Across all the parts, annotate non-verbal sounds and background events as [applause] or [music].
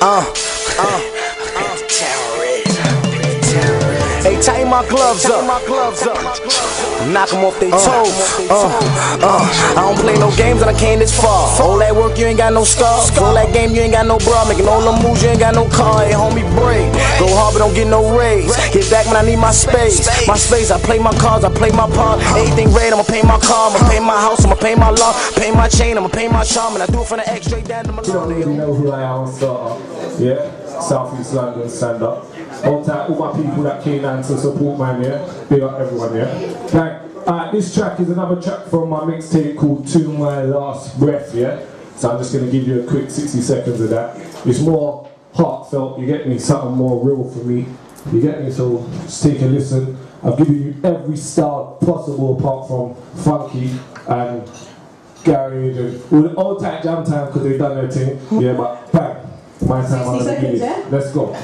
Uh, uh, tighten my gloves up. My gloves up. Knock them off their toes. Uh, uh, I don't play no games and I came this far. All that work, you ain't got no scars. All that game, you ain't got no bra. Making all them moves, you ain't got no car. Hey, homie, break. Go hard, but don't get no raise. Get back when I need my space. My space, I play my cards, I play my part. Anything red, I'ma pay my car. I'ma pay my house, I'ma pay my law. Pay my chain, I'ma pay my charm. And I do it from the X straight down to my You don't really know who I am, Startah. Yeah, South East London stand up. Hold tight, all my people that came down to support, man. Yeah, big up everyone. Yeah. Like, alright, this track is another track from my mixtape called "To My Last Breath." Yeah. So I'm just gonna give you a quick 60 seconds of that. It's more heartfelt. You get me? Something more real for me. You get me? So just take a listen. I've given you every style possible apart from funky and garage and all the old time jam time because they've done their thing. Yeah, but bang. My time I'm 60 gonna give seconds, it. yeah? Let's go.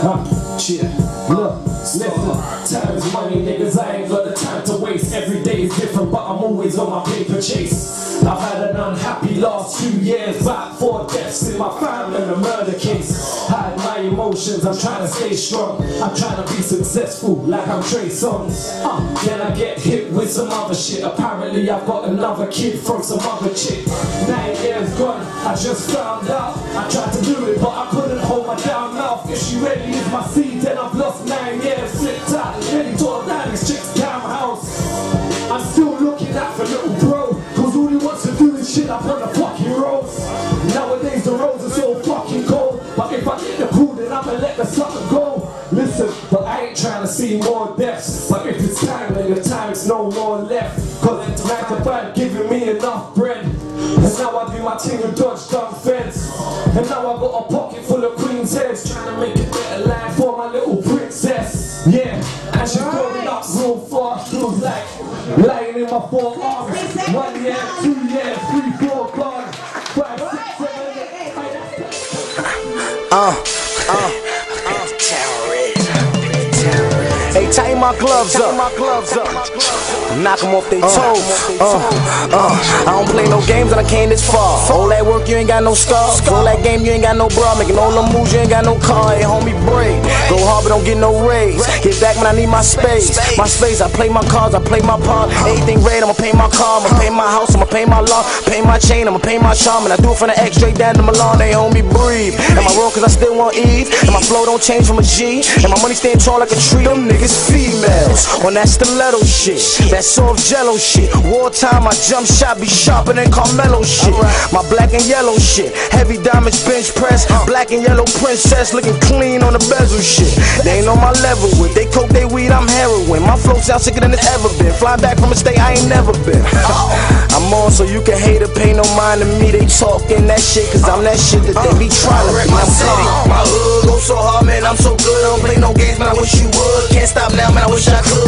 Huh? Yeah. Look, listen. Time is money, niggas. I ain't got the time to waste. Every day is different, but I'm always on my paper chase. I've had an unhappy last two years, back four deaths in my family a murder case. Hide my emotions, I'm trying to stay strong. I'm trying to be successful, like I'm Trey Songz. Uh, then I get hit with some other shit. Apparently, I've got another kid from some other chick. Nine years gone, I just found out. I tried to do it, but Nowadays the roads are so fucking cold, but if I get the pool, then I'ma let the sucker go. Listen, but I ain't trying to see more deaths. But if it's time, then the time's no more left. Cause it's like the bad giving me enough bread. And now I do my thing and dodge dumb feds. And now I got a pocket full of queen's heads, trying to make a better life for my little princess. Yeah, and she's growing up real fast, feels like lying in my four arms. One year, two years, three, four, Uh, uh, Hey, my gloves up. My gloves up. Knock them off their toes. Uh, uh, I don't play no games and I came this far. All that work, you ain't got no scars. All that game, you ain't got no bra. Making all them moves, you ain't got no car. Hey, homie, break. Go hard, but don't get no raise. Get back when I need my space. My space, I play my cards, I play my part. Anything red, I'ma pay my car. I'ma pay my house, I'ma pay my law. Pay my chain, I'ma pay my charm. And I do it from the X straight down to Milan. Hey, homie, breathe. Am I wrong cause I still want Eve? And my flow don't change from a G? And my money stand tall like a tree? Them niggas females. On that stiletto shit. That soft jello shit. Wartime, my jump shot be sharper than Carmelo shit. My black and yellow shit. Heavy diamonds bench press. Black and yellow princess looking clean on the bezel shit. They ain't on my level with. They coke, they weed, I'm heroin. My flow sound sicker than it's ever been. Flying back from a state I ain't never been. [laughs] I'm on so you can hate or pay no mind to me. They talking that shit cause I'm that shit that they be trying to be. my city, my hood go so hard, man. I'm so good. I don't play no games, man. I wish you would now, man, I wish I could.